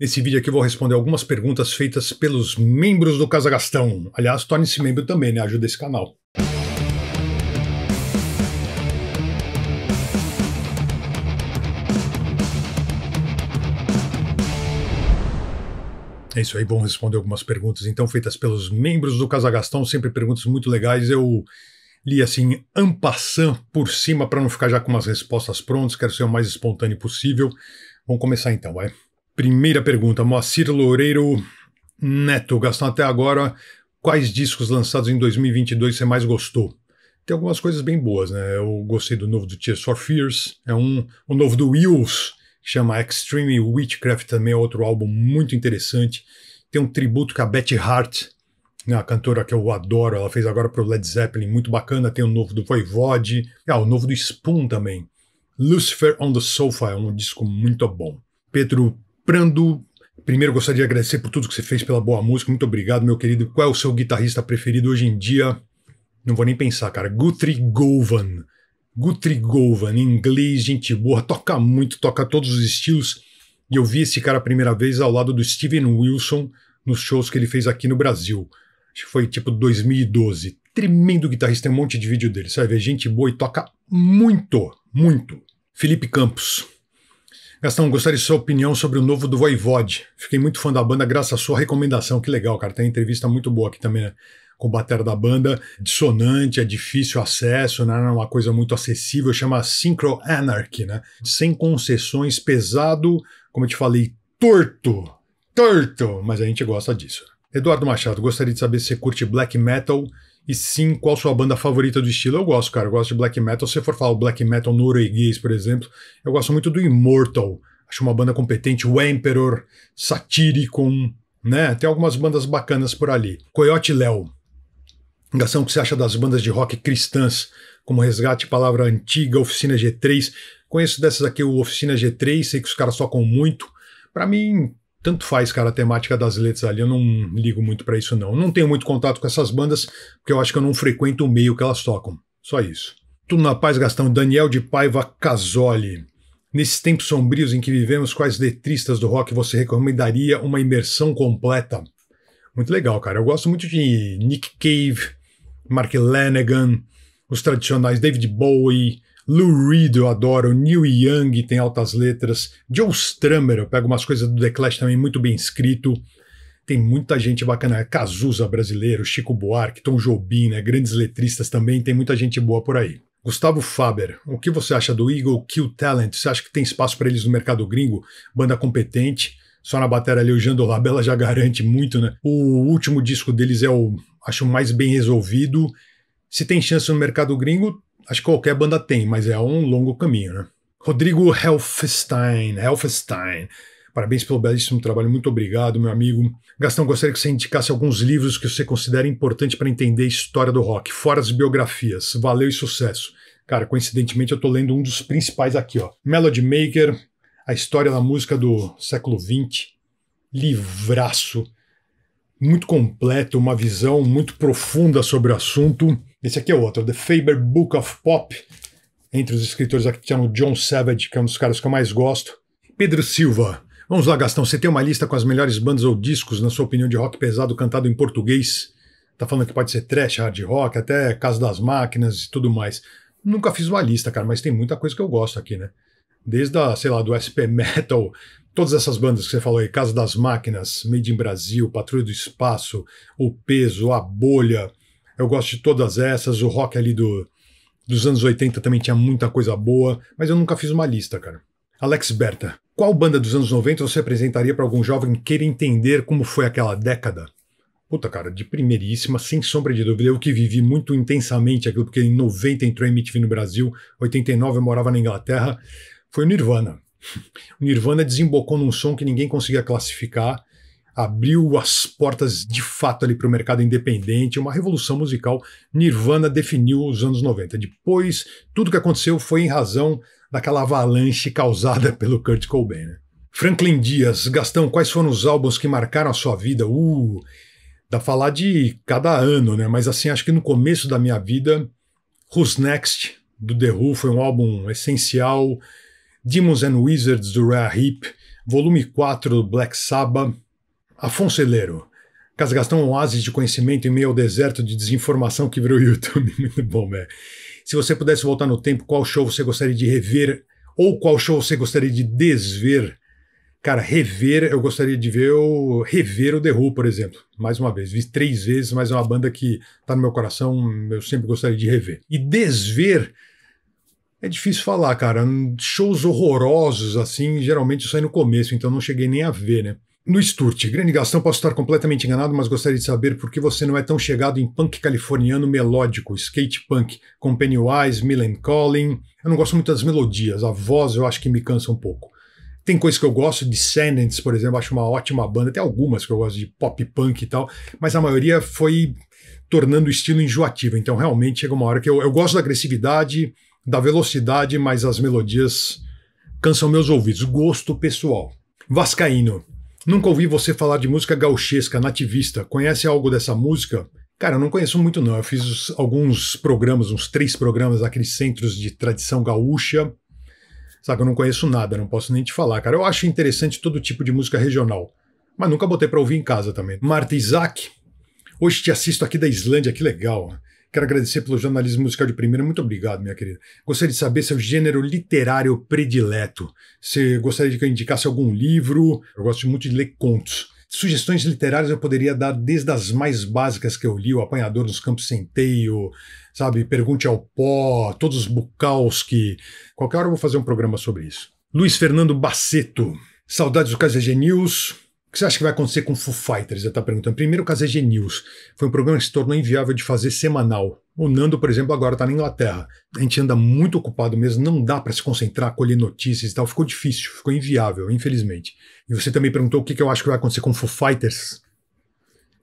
Nesse vídeo aqui eu vou responder algumas perguntas feitas pelos membros do Casagastão. Aliás, torne-se membro também, né? Ajuda esse canal. É isso aí, vamos responder algumas perguntas então feitas pelos membros do Casagastão, sempre perguntas muito legais. Eu li assim, ampassant por cima para não ficar já com umas respostas prontas, quero ser o mais espontâneo possível. Vamos começar então, vai. Primeira pergunta, Moacir Loureiro Neto, Gastão até agora, quais discos lançados em 2022 você mais gostou? Tem algumas coisas bem boas, né? Eu gostei do novo do Tears for Fears, é um, o novo do Wills, que chama Extreme Witchcraft, também é outro álbum muito interessante. Tem um tributo com a Betty Hart, né, a cantora que eu adoro, ela fez agora pro Led Zeppelin, muito bacana. Tem o novo do Voivode, ah, o novo do Spoon também. Lucifer on the Sofa é um disco muito bom. Pedro Prando, primeiro gostaria de agradecer por tudo que você fez pela boa música. Muito obrigado, meu querido. Qual é o seu guitarrista preferido hoje em dia? Não vou nem pensar, cara. Guthrie Govan. Guthrie Govan, inglês, gente boa, toca muito, toca todos os estilos. E eu vi esse cara a primeira vez ao lado do Steven Wilson nos shows que ele fez aqui no Brasil. Acho que foi tipo 2012. Tremendo guitarrista, tem um monte de vídeo dele. Vai ver, gente boa e toca muito, muito. Felipe Campos. Gastão, gostaria de sua opinião sobre o novo do Voivode. Fiquei muito fã da banda graças à sua recomendação. Que legal, cara. Tem entrevista muito boa aqui também, né? Com o batera da banda. Dissonante, é difícil acesso, né? É uma coisa muito acessível. Chama Synchro Anarchy, né? Sem concessões, pesado, como eu te falei, torto. Torto! Mas a gente gosta disso. Eduardo Machado, gostaria de saber se você curte black metal e sim, qual sua banda favorita do estilo? Eu gosto, cara. Eu gosto de black metal. Se for falar black metal norueguês, por exemplo, eu gosto muito do Immortal. Acho uma banda competente. O Emperor, Satyricon, né? Tem algumas bandas bacanas por ali. Coyote Léo. Gação, que você acha das bandas de rock cristãs, como Resgate, Palavra Antiga, Oficina G3? Conheço dessas aqui o Oficina G3, sei que os caras tocam muito. Para mim, tanto faz, cara, a temática das letras ali, eu não ligo muito para isso não. Não tenho muito contato com essas bandas, porque eu acho que eu não frequento o meio que elas tocam. Só isso. Tudo na paz, Gastão. Daniel de Paiva Casoli. Nesses tempos sombrios em que vivemos, quais letristas do rock você recomendaria uma imersão completa? Muito legal, cara. Eu gosto muito de Nick Cave, Mark Lanegan, os tradicionais David Bowie, Lou Reed eu adoro, Neil Young tem altas letras, Joe Strummer, eu pego umas coisas do The Clash também muito bem escrito. Tem muita gente bacana, Cazuza brasileiro, Chico Buarque, Tom Jobim, né, grandes letristas também, tem muita gente boa por aí. Gustavo Faber, o que você acha do Eagle Kill Talent? Você acha que tem espaço para eles no mercado gringo? Banda competente, só na bateria ali o Jando Labella já garante muito, né? O último disco deles é o, acho, mais bem resolvido. Se tem chance no mercado gringo, acho que qualquer banda tem, mas é um longo caminho, né? Rodrigo Helfstein, Helfstein. Parabéns pelo belíssimo trabalho, muito obrigado, meu amigo. Gastão, gostaria que você indicasse alguns livros que você considera importante para entender a história do rock, fora as biografias. Valeu e sucesso. Cara, coincidentemente eu estou lendo um dos principais aqui, ó. Melody Maker, a história da música do século XX. Livraço. Muito completo, uma visão muito profunda sobre o assunto. Esse aqui é outro, The Faber Book of Pop. Entre os escritores aqui tinha o John Savage, que é um dos caras que eu mais gosto. Pedro Silva. Vamos lá, Gastão. Você tem uma lista com as melhores bandas ou discos, na sua opinião, de rock pesado cantado em português? Tá falando que pode ser trash, hard rock, até Casa das Máquinas e tudo mais. Nunca fiz uma lista, cara, mas tem muita coisa que eu gosto aqui, né? Desde a, sei lá, do SP Metal, todas essas bandas que você falou aí, Casa das Máquinas, Made in Brasil, Patrulha do Espaço, O Peso, A Bolha, eu gosto de todas essas. O rock ali do, dos anos 80 também tinha muita coisa boa, mas eu nunca fiz uma lista, cara. Alex Berta, qual banda dos anos 90 você apresentaria para algum jovem que queira entender como foi aquela década? Puta, cara, de primeiríssima, sem sombra de dúvida. Eu que vivi muito intensamente aquilo, porque em 90 entrou em MTV no Brasil, 89 eu morava na Inglaterra, foi o Nirvana. O Nirvana desembocou num som que ninguém conseguia classificar, abriu as portas de fato ali para o mercado independente, uma revolução musical. Nirvana definiu os anos 90. Depois, tudo que aconteceu foi em razão daquela avalanche causada pelo Kurt Cobain. Né? Franklin Dias, Gastão, quais foram os álbuns que marcaram a sua vida? Uh, dá falar de cada ano, né? Mas assim, acho que no começo da minha vida, Who's Next, do The Who, foi um álbum essencial. Demons and Wizards, do Rare Heap, volume 4 do Black Sabbath, Afonso Eleiro. Casa Gastão, um oásis de conhecimento em meio ao deserto de desinformação que virou YouTube. Muito bom, velho. Se você pudesse voltar no tempo, qual show você gostaria de rever ou qual show você gostaria de desver? Cara, rever, eu gostaria de ver o rever o The Who, por exemplo. Mais uma vez, vi três vezes, mas é uma banda que tá no meu coração, eu sempre gostaria de rever. E desver é difícil falar, cara. Shows horrorosos, assim, geralmente aí no começo, então não cheguei nem a ver, né? No Sturt, grande Gastão, posso estar completamente enganado, mas gostaria de saber por que você não é tão chegado em punk californiano melódico, skate punk, com Pennywise, Millen Collin. Eu não gosto muito das melodias, a voz eu acho que me cansa um pouco. Tem coisas que eu gosto, Descendants, por exemplo, acho uma ótima banda, tem algumas que eu gosto de pop punk e tal, mas a maioria foi tornando o estilo enjoativo, então realmente chega uma hora que eu, eu gosto da agressividade, da velocidade, mas as melodias cansam meus ouvidos. Gosto pessoal. Vascaíno. Nunca ouvi você falar de música gauchesca, nativista. Conhece algo dessa música? Cara, eu não conheço muito não. Eu fiz alguns programas, uns três programas naqueles centros de tradição gaúcha. Sabe, eu não conheço nada, não posso nem te falar, cara. Eu acho interessante todo tipo de música regional, mas nunca botei para ouvir em casa também. Marta Isaac, hoje te assisto aqui da Islândia, que legal. Quero agradecer pelo jornalismo musical de primeira. Muito obrigado, minha querida. Gostaria de saber seu gênero literário predileto. Você gostaria de que eu indicasse algum livro? Eu gosto muito de ler contos. Sugestões literárias eu poderia dar desde as mais básicas que eu li, O Apanhador dos Campos Centeio, sabe, Pergunte ao Pó, todos os Bukowski. Qualquer hora eu vou fazer um programa sobre isso. Luiz Fernando Baceto, Saudades do KZG News, o que você acha que vai acontecer com Foo Fighters? Ele está perguntando. Primeiro, o KZG News. Foi um programa que se tornou inviável de fazer semanal. O Nando, por exemplo, agora está na Inglaterra. A gente anda muito ocupado mesmo, não dá para se concentrar, colher notícias e tal. Ficou difícil, ficou inviável, infelizmente. E você também perguntou o que, que eu acho que vai acontecer com Foo Fighters.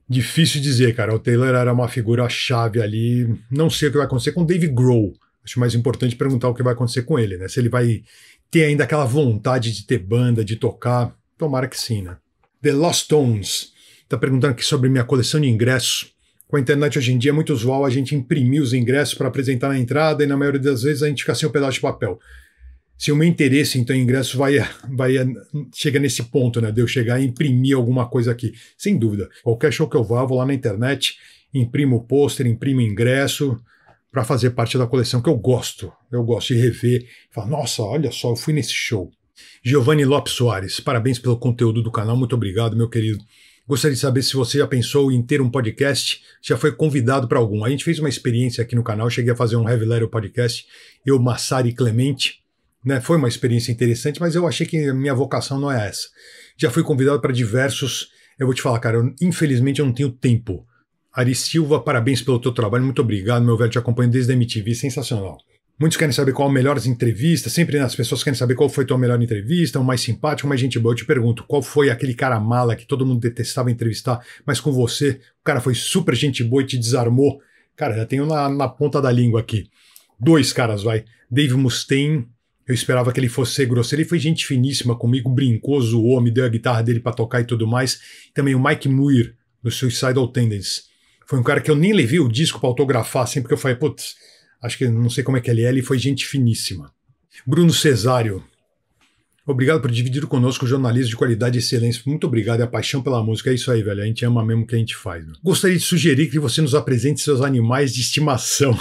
Difícil dizer, cara. O Taylor era uma figura-chave ali. Não sei o que vai acontecer com o Dave Grohl. Acho mais importante perguntar o que vai acontecer com ele, né? Se ele vai ter ainda aquela vontade de ter banda, de tocar. Tomara que sim, né? The Lost Tones está perguntando aqui sobre minha coleção de ingressos. Com a internet hoje em dia é muito usual a gente imprimir os ingressos para apresentar na entrada e na maioria das vezes a gente fica sem um pedaço de papel. Se o meu interesse então em ingresso vai, vai chega nesse ponto, né, de eu chegar e imprimir alguma coisa aqui, sem dúvida. Qualquer show que eu vá, eu vou lá na internet, imprimo o pôster, imprimo o ingresso para fazer parte da coleção que eu gosto. Eu gosto de rever, falar, nossa, olha só, eu fui nesse show. Giovanni Lopes Soares, parabéns pelo conteúdo do canal, muito obrigado, meu querido. Gostaria de saber se você já pensou em ter um podcast, já foi convidado para algum. A gente fez uma experiência aqui no canal, cheguei a fazer um Heavy Letter podcast, eu, Massari Clemente, né? Foi uma experiência interessante, mas eu achei que a minha vocação não é essa. Já fui convidado para diversos, eu vou te falar, cara, eu, infelizmente eu não tenho tempo. Ari Silva, parabéns pelo teu trabalho, muito obrigado, meu velho, te acompanho desde a MTV, sensacional. Muitos querem saber qual a melhor entrevista, sempre as pessoas querem saber qual foi tua melhor entrevista, o mais simpático, o mais gente boa. Eu te pergunto, qual foi aquele cara mala que todo mundo detestava entrevistar, mas com você, o cara foi super gente boa e te desarmou? Cara, já tenho na, na ponta da língua aqui. Dois caras, vai. Dave Mustaine, eu esperava que ele fosse ser grosseiro, ele foi gente finíssima comigo, brincou, zoou, me deu a guitarra dele para tocar e tudo mais. Também o Mike Muir, do Suicidal Tendencies. Foi um cara que eu nem levei o disco para autografar, assim, porque eu falei, putz, Acho que não sei como é que ele é, ele foi gente finíssima. Bruno Cesário. Obrigado por dividir conosco o jornalismo de qualidade e excelência. Muito obrigado. É a paixão pela música. É isso aí, velho. A gente ama mesmo o que a gente faz. Gostaria de sugerir que você nos apresente seus animais de estimação.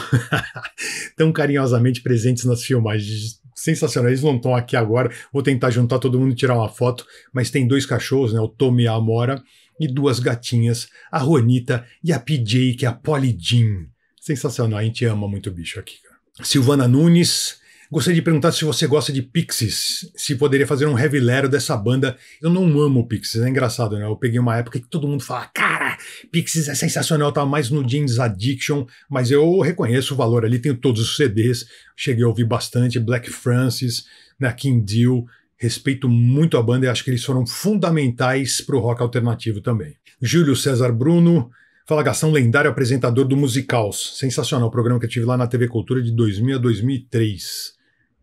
Tão carinhosamente presentes nas filmagens. Sensacional. Eles não estão aqui agora. Vou tentar juntar todo mundo e tirar uma foto. Mas tem dois cachorros, né? O Tommy e a Amora. E duas gatinhas, a Juanita e a PJ, que é a Polly Jean. Sensacional, a gente ama muito bicho aqui. Cara. Silvana Nunes. Gostaria de perguntar se você gosta de Pixies, se poderia fazer um heavy lero dessa banda. Eu não amo Pixies, é engraçado, né? Eu peguei uma época que todo mundo fala, cara, Pixies é sensacional, tá mais no James Addiction, mas eu reconheço o valor ali, tenho todos os CDs, cheguei a ouvir bastante, Black Francis, né, King Deal, respeito muito a banda e acho que eles foram fundamentais para o rock alternativo também. Júlio César Bruno, Fala Gastão, lendário apresentador do Musicals. Sensacional, o programa que eu tive lá na TV Cultura de 2000 a 2003.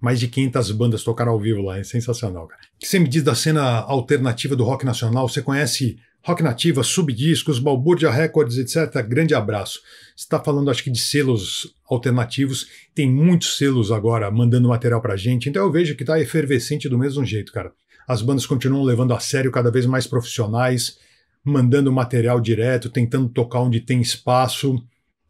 Mais de 500 bandas tocaram ao vivo lá, é sensacional, cara. O que você me diz da cena alternativa do rock nacional? Você conhece rock nativa, subdiscos, Balbúrdia Records, etc? Grande abraço. Você está falando, acho que, de selos alternativos. Tem muitos selos agora mandando material pra gente, então eu vejo que tá efervescente do mesmo jeito, cara. as bandas continuam levando a sério, cada vez mais profissionais, mandando material direto, tentando tocar onde tem espaço.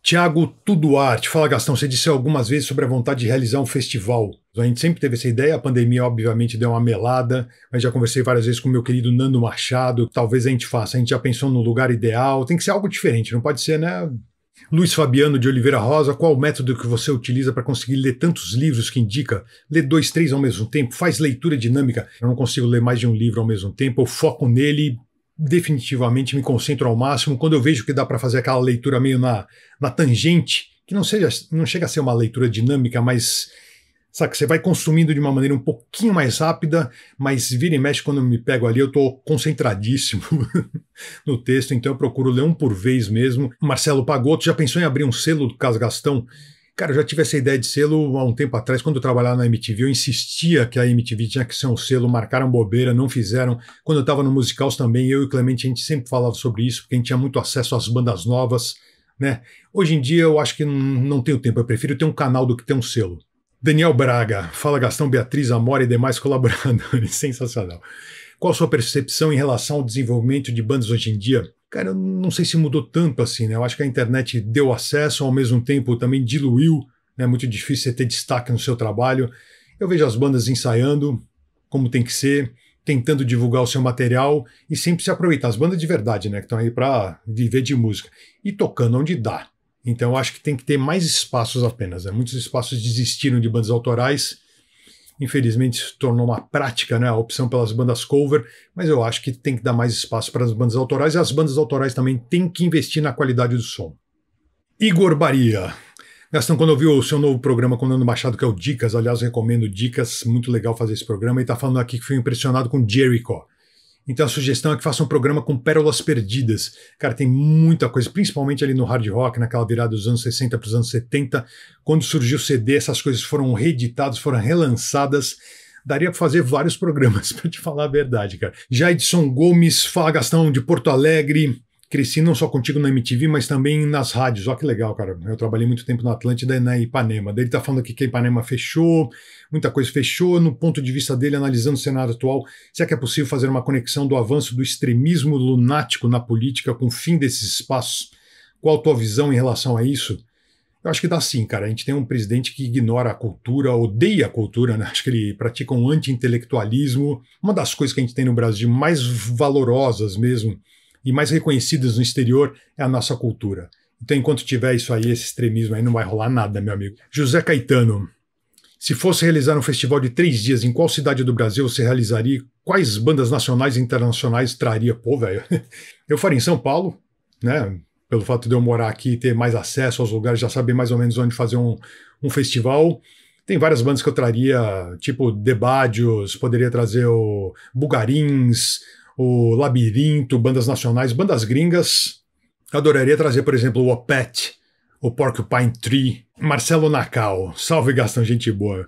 Tiago Tuduarte, fala Gastão, você disse algumas vezes sobre a vontade de realizar um festival. A gente sempre teve essa ideia, a pandemia obviamente deu uma melada, mas já conversei várias vezes com meu querido Nando Machado, talvez a gente faça, a gente já pensou no lugar ideal, tem que ser algo diferente, não pode ser, né? Luiz Fabiano de Oliveira Rosa, qual o método que você utiliza para conseguir ler tantos livros que indica? Lê dois, três ao mesmo tempo? Faz leitura dinâmica? Eu não consigo ler mais de um livro ao mesmo tempo, eu foco nele, definitivamente me concentro ao máximo. Quando eu vejo que dá para fazer aquela leitura meio na, na tangente, que não, seja, não chega a ser uma leitura dinâmica, mas Saca, você vai consumindo de uma maneira um pouquinho mais rápida, mas vira e mexe quando eu me pego ali, eu estou concentradíssimo no texto, então eu procuro ler um por vez mesmo. Marcelo Pagotto já pensou em abrir um selo do Caso Gastão? Cara, eu já tive essa ideia de selo há um tempo atrás, quando eu trabalhava na MTV, eu insistia que a MTV tinha que ser um selo, marcaram bobeira, não fizeram. Quando eu estava no Musicals também, eu e o Clemente, a gente sempre falava sobre isso, porque a gente tinha muito acesso às bandas novas, né? Hoje em dia eu acho que não tenho tempo, eu prefiro ter um canal do que ter um selo. Daniel Braga, fala Gastão, Beatriz, Amora e demais colaboradores, sensacional. Qual a sua percepção em relação ao desenvolvimento de bandas hoje em dia? Cara, eu não sei se mudou tanto assim, né? Eu acho que a internet deu acesso, ao mesmo tempo também diluiu, né? Muito difícil você ter destaque no seu trabalho. Eu vejo as bandas ensaiando, como tem que ser, tentando divulgar o seu material e sempre se aproveitar. As bandas de verdade, né? Que estão aí para viver de música. E tocando onde dá. Então eu acho que tem que ter mais espaços apenas. Né? Muitos espaços desistiram de bandas autorais. Infelizmente se tornou uma prática né, a opção pelas bandas cover, mas eu acho que tem que dar mais espaço para as bandas autorais e as bandas autorais também têm que investir na qualidade do som. Igor Baria. Gastão, quando eu vi o seu novo programa com o Nando Machado, que é o Dicas, aliás, recomendo Dicas, muito legal fazer esse programa, e está falando aqui que foi impressionado com Jericho. Então a sugestão é que faça um programa com pérolas perdidas. Cara, tem muita coisa, principalmente ali no hard rock, naquela virada dos anos 60 para os anos 70, quando surgiu o CD, essas coisas foram reeditadas, foram relançadas. Daria para fazer vários programas, para te falar a verdade, cara. Já Edson Gomes, Fala Gastão de Porto Alegre, cresci não só contigo na MTV, mas também nas rádios. Olha que legal, cara. Eu trabalhei muito tempo na Atlântida e na Ipanema. Ele tá falando aqui que a Ipanema fechou, muita coisa fechou. No ponto de vista dele, analisando o cenário atual, será que é possível fazer uma conexão do avanço do extremismo lunático na política com o fim desses espaços? Qual a tua visão em relação a isso? Eu acho que dá sim, cara. A gente tem um presidente que ignora a cultura, odeia a cultura, né? Acho que ele pratica um anti-intelectualismo. Uma das coisas que a gente tem no Brasil mais valorosas mesmo e mais reconhecidas no exterior é a nossa cultura. Então, enquanto tiver isso aí, esse extremismo aí, não vai rolar nada, meu amigo. José Caetano. Se fosse realizar um festival de três dias, em qual cidade do Brasil você realizaria? Quais bandas nacionais e internacionais traria? Pô, velho. Eu faria em São Paulo, né? Pelo fato de eu morar aqui e ter mais acesso aos lugares, já saber mais ou menos onde fazer um, um festival. Tem várias bandas que eu traria, tipo Debadios, poderia trazer o Bugarins, o Labirinto, bandas nacionais, bandas gringas. Adoraria trazer, por exemplo, o Opet, o Porcupine Tree, Marcelo Nacal, salve Gastão, gente boa.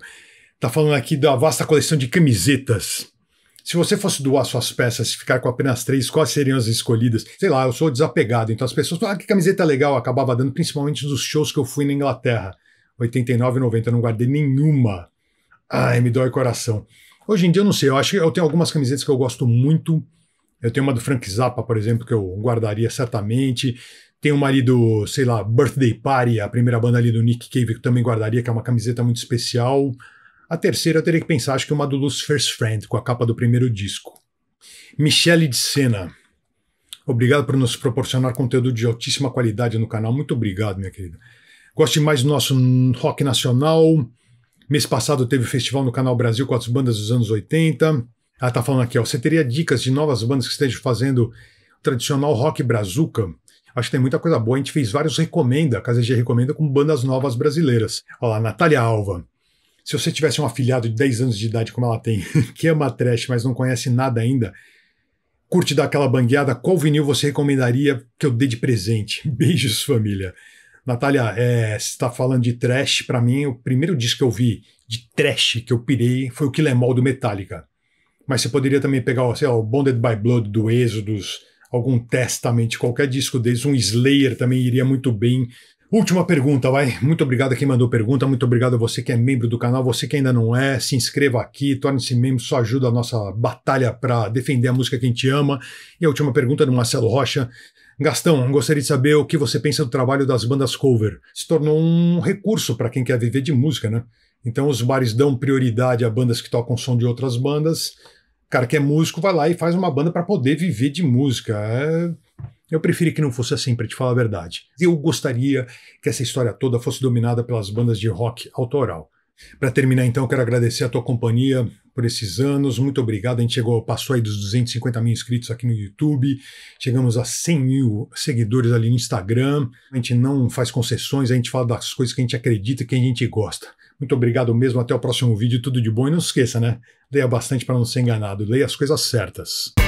Tá falando aqui da vasta coleção de camisetas. Se você fosse doar suas peças e ficar com apenas três, quais seriam as escolhidas? Sei lá, eu sou desapegado, então as pessoas falam, ah, que camiseta legal, acabava dando, principalmente dos shows que eu fui na Inglaterra. 89 e 90, eu não guardei nenhuma. Ai, me dói o coração. Hoje em dia eu não sei, eu acho que eu tenho algumas camisetas que eu gosto muito, eu tenho uma do Frank Zappa, por exemplo, que eu guardaria certamente. Tem uma ali do, sei lá, Birthday Party, a primeira banda ali do Nick Cave, que eu também guardaria, que é uma camiseta muito especial. A terceira eu teria que pensar, acho que é uma do Lucifer's Friend, com a capa do primeiro disco. Michele de Sena. Obrigado por nos proporcionar conteúdo de altíssima qualidade no canal. Muito obrigado, minha querida. Goste mais do nosso rock nacional. Mês passado teve festival no Canal Brasil com as bandas dos anos 80. Ela está falando aqui, ó, você teria dicas de novas bandas que estejam fazendo tradicional rock brazuca? Acho que tem muita coisa boa. A gente fez vários recomenda, a Casa G recomenda com bandas novas brasileiras. Olha lá, Natália Alva. Se você tivesse um afilhado de 10 anos de idade, como ela tem, que ama trash, mas não conhece nada ainda, curte dar aquela bangueada, qual vinil você recomendaria que eu dê de presente? Beijos, família. Natália, é, você está falando de trash, para mim, o primeiro disco que eu vi de trash que eu pirei foi o Kill Em All do Metallica mas você poderia também pegar sei lá, o Bonded by Blood do Êxodos, algum Testament, qualquer disco deles, um Slayer também iria muito bem Última pergunta, vai. Muito obrigado a quem mandou pergunta, muito obrigado a você que é membro do canal, você que ainda não é, se inscreva aqui, torne-se membro, só ajuda a nossa batalha para defender a música que a gente ama. E a última pergunta do Marcelo Rocha. Gastão, gostaria de saber o que você pensa do trabalho das bandas cover. Se tornou um recurso para quem quer viver de música, né? Então os bares dão prioridade a bandas que tocam som de outras bandas. Cara que é músico vai lá e faz uma banda para poder viver de música. É eu preferi que não fosse assim, para te falar a verdade. Eu gostaria que essa história toda fosse dominada pelas bandas de rock autoral. Para terminar, então, quero agradecer a tua companhia por esses anos. Muito obrigado. A gente chegou, passou aí dos 250 mil inscritos aqui no YouTube. Chegamos a 100 mil seguidores ali no Instagram. A gente não faz concessões, a gente fala das coisas que a gente acredita e que a gente gosta. Muito obrigado mesmo. Até o próximo vídeo. Tudo de bom. E não esqueça, né? Leia bastante para não ser enganado. Leia as coisas certas.